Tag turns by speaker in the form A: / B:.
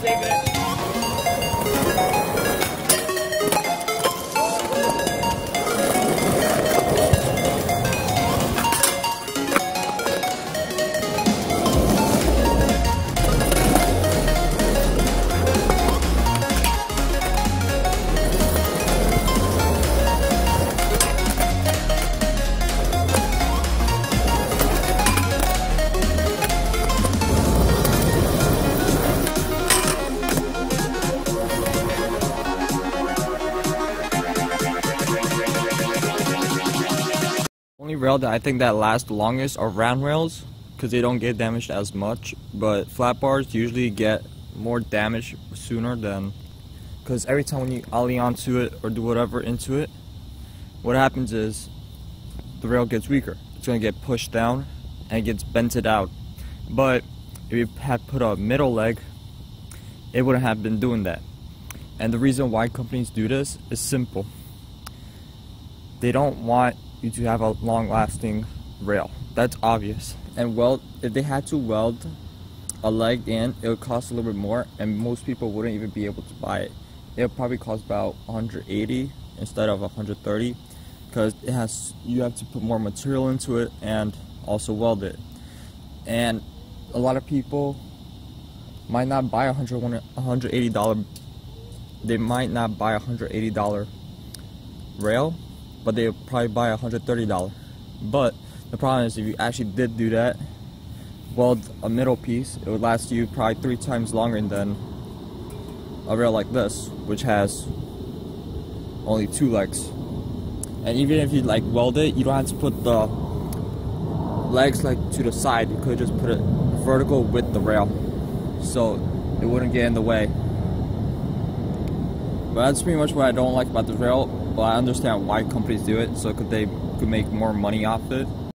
A: 这个 Rail that I think that lasts longest are round rails because they don't get damaged as much. But flat bars usually get more damage sooner than because every time when you ollie onto it or do whatever into it, what happens is the rail gets weaker. It's gonna get pushed down and it gets bented out. But if you had put a middle leg, it wouldn't have been doing that. And the reason why companies do this is simple. They don't want you to have a long lasting rail. That's obvious. And weld if they had to weld a leg in, it would cost a little bit more and most people wouldn't even be able to buy it. It would probably cost about 180 instead of 130 because it has you have to put more material into it and also weld it. And a lot of people might not buy a $180 they might not buy a hundred eighty dollar rail, but they'll probably buy a hundred thirty dollar. But the problem is if you actually did do that, weld a middle piece, it would last you probably three times longer than a rail like this, which has only two legs. And even if you like weld it, you don't have to put the legs like to the side. You could just put it vertical with the rail, so it wouldn't get in the way. But that's pretty much what I don't like about the rail. But I understand why companies do it, so could they could make more money off it.